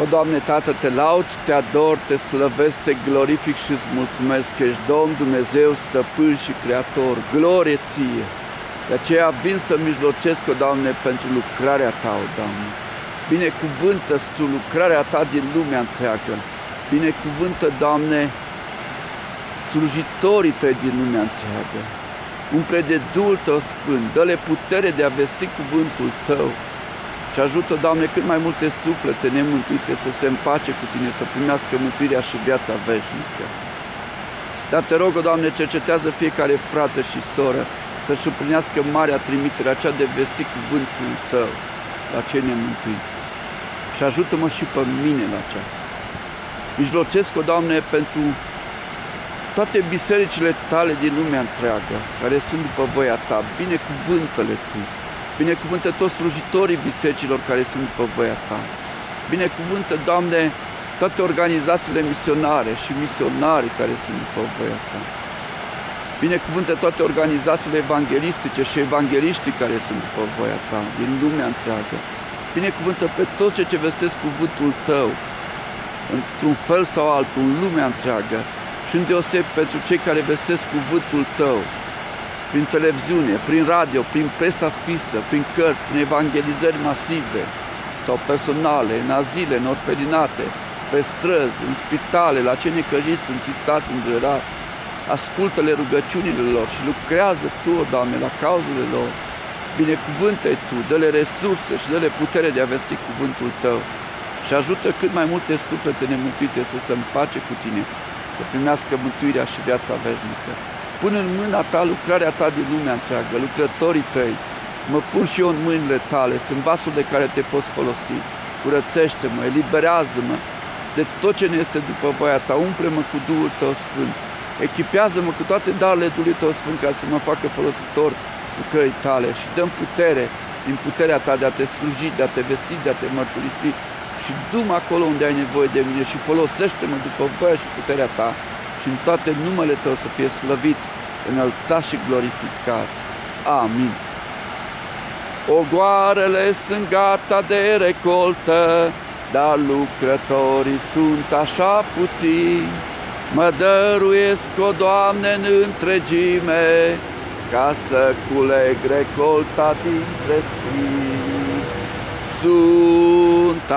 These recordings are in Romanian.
O, Doamne, Tată, te laud, te ador, te slăvesc, te glorific și îți mulțumesc că ești Domn Dumnezeu, Stăpân și Creator. Glorie ție! De aceea vin să mijlocesc, o, Doamne, pentru lucrarea Ta, o, Doamne. binecuvântă Tu lucrarea Ta din lumea întreagă. Binecuvântă, Doamne, slujitorii Tăi din lumea întreagă. Umple de Duhul Tău Sfânt, dă-le putere de a vesti cuvântul Tău, și ajută, Doamne, cât mai multe suflete nemântuite să se împace cu Tine, să primească mântuirea și viața veșnică. Dar te rog, Doamne, cercetează fiecare frate și soră să-și împlinească marea trimitere, aceea de vesti cuvântul Tău la cei nemântuiți. Și ajută-mă și pe mine la aceasta. Mijlocesc, o Doamne, pentru toate bisericile Tale din lumea întreagă, care sunt după voia Ta, binecuvântă-le Tu, Binecuvântă toți slujitorii bisericilor care sunt după voia Ta. Binecuvântă, Doamne, toate organizațiile misionare și misionari care sunt după voia Ta. Binecuvântă toate organizațiile evanghelistice și evangeliștii care sunt după voia Ta, din lumea întreagă. Binecuvântă pe toți cei ce vestesc cuvântul Tău, într-un fel sau altul, în lumea întreagă, și îndeoseb pentru cei care vestesc cuvântul Tău, prin televiziune, prin radio, prin presa scrisă, prin cărți, prin evangelizări masive sau personale, în azile, în orfelinate, pe străzi, în spitale, la cei necăjiți, întristați, îndrărați. Ascultă-le rugăciunile lor și lucrează Tu, Doamne, la cauzele lor. Binecuvântă-i Tu, dă-le resurse și dă-le putere de a vesti cuvântul Tău și ajută cât mai multe suflete nemântuite să se împace cu Tine, să primească mântuirea și viața veșnică. Pun în mâna ta lucrarea ta din lumea întreagă, lucrătorii tăi. Mă pun și eu în mâinile tale, sunt vasul de care te poți folosi. Curățește-mă, eliberează-mă de tot ce ne este după voia ta, umple-mă cu Duhul tău sfânt. Echipează-mă cu toate darurile Duhului tău sfânt ca să mă facă folositor lucrării tale și dăm putere din puterea ta de a te sluji, de a te vesti, de a te mărturisi și du acolo unde ai nevoie de mine și folosește-mă după voia și puterea ta și în toate numele Tău să fie slăvit, înălțat și glorificat. Amin. Ogoarele sunt gata de recoltă, dar lucrătorii sunt așa puțini. Mă dăruiesc, o Doamne, în întregime, ca să culeg recolta dintre spini. Sunt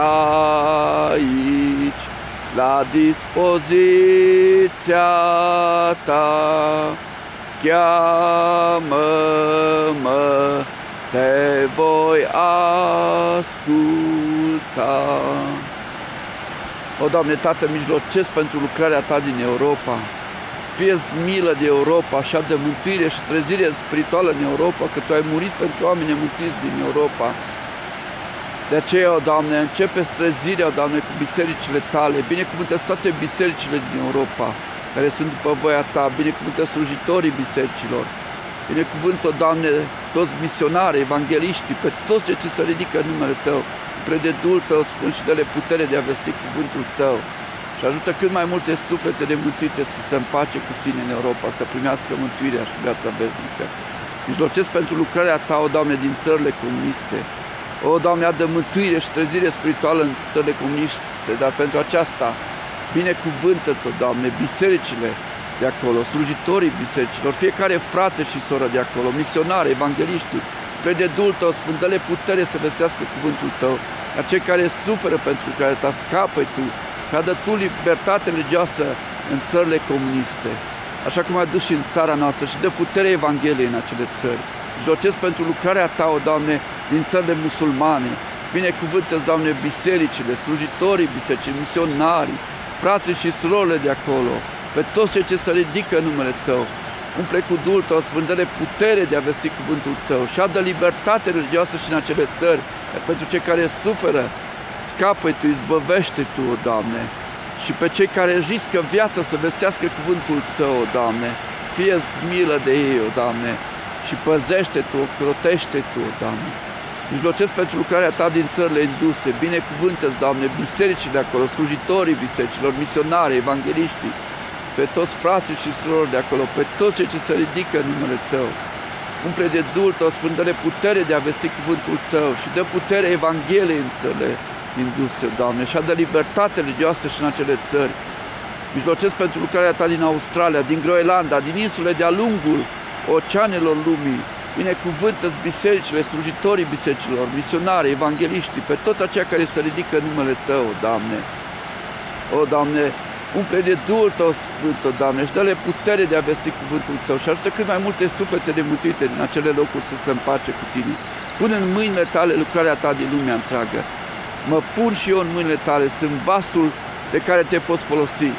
aici la dispoziția ta. Cheamă-mă, te voi asculta. O, Doamne, Tată, mijlocesc pentru lucrarea Ta din Europa. fie milă de Europa, așa de mântuire și trezire spirituală în Europa, că Tu ai murit pentru oameni nemântuiți din Europa de aceea, o Doamne, începe străzirea, o Doamne, cu bisericile Tale, binecuvântă toate bisericile din Europa, care sunt după voia Ta, binecuvântă slujitorii bisericilor, binecuvântă, Doamne, toți misionari, evangeliștii, pe toți cei ce se ridică în numele Tău, prededul Tău Sfânt și dă-le putere de a vesti cuvântul Tău. Și ajută cât mai multe suflete de mântuite să se împace cu Tine în Europa, să primească mântuirea și viața veșnică. Mijlocesc pentru lucrarea Ta, o Doamne, din țările comuniste, o, Doamne, adă mântuire și trezire spirituală în țările comuniste, dar pentru aceasta, binecuvântă-ți, Doamne, bisericile de acolo, slujitorii bisericilor, fiecare frate și soră de acolo, misionari, evangeliștii, prededul Tău, Sfânt, dă putere să vestească cuvântul Tău, iar cei care suferă pentru care Ta scapă Tu și adă Tu libertate religioasă în țările comuniste, așa cum ai dus și în țara noastră și dă putere Evangheliei în acele țări. Mijlocesc pentru lucrarea Ta, o Doamne, din țările musulmane. Binecuvântă, Doamne, bisericile, slujitorii bisericii, misionarii, frații și surorile de acolo, pe toți cei ce se ridică în numele Tău. Umple cu Duhul Tău, sfântele putere de a vesti cuvântul Tău și adă libertate religioasă și în acele țări, iar pentru cei care suferă, scapă Tu, izbăvește Tu, o Doamne, și pe cei care riscă viața să vestească cuvântul Tău, o Doamne, fie milă de ei, o Doamne, și păzește Tu, crotește Tu, o Doamne. Mijlocesc pentru lucrarea Ta din țările induse, binecuvântă Doamne, bisericile acolo, slujitorii bisericilor, misionari, evangeliștii, pe toți frații și surori de acolo, pe toți cei ce se ridică în numele Tău. Umple de Duhul Tău, sfântele putere de a vesti cuvântul Tău și dă putere Evangheliei în țările industrie, Doamne, și a de libertate religioasă și în acele țări. Mijlocesc pentru lucrarea Ta din Australia, din Groenlanda, din insule de-a lungul oceanelor lumii. Binecuvântă bisericile, slujitorii bisericilor, misionari, evangeliștii, pe toți aceia care se ridică în numele Tău, Doamne. O, Doamne, umple de Duhul Tău Sfânt, o, Doamne, și dă-le putere de a vesti cuvântul Tău și ajută cât mai multe suflete de mântuite din acele locuri să se împace cu Tine. Pune în mâinile Tale lucrarea Ta din lumea întreagă. Mă pun și eu în mâinile Tale, sunt vasul de care Te poți folosi.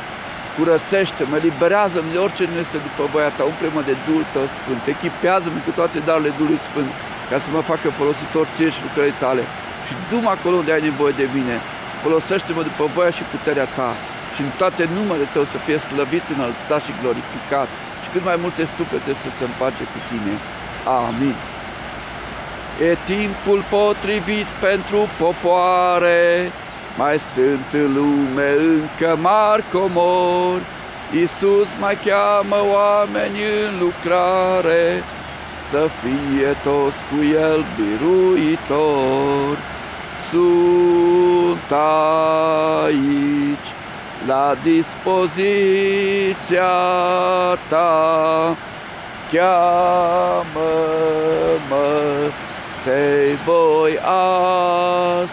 Curățește-mă, liberează-mă de orice nu este după voia Ta, umple-mă de Duhul Tău Sfânt, echipează-mă cu toate darurile Duhului Sfânt, ca să mă facă folositor Ție și lucrării Tale. Și du-mă acolo unde ai nevoie de mine și folosește-mă după voia și puterea Ta și în toate numele Tău să fie slăvit, înălțat și glorificat și cât mai multe suflete să se împace cu Tine. Amin. E timpul potrivit pentru popoare, mai sunt în lume încă mari comori. Iisus mai cheamă oameni în lucrare, să fie toți cu El biruitor. Sunt aici, la dispoziția ta, cheamă-mă, te voi asculta.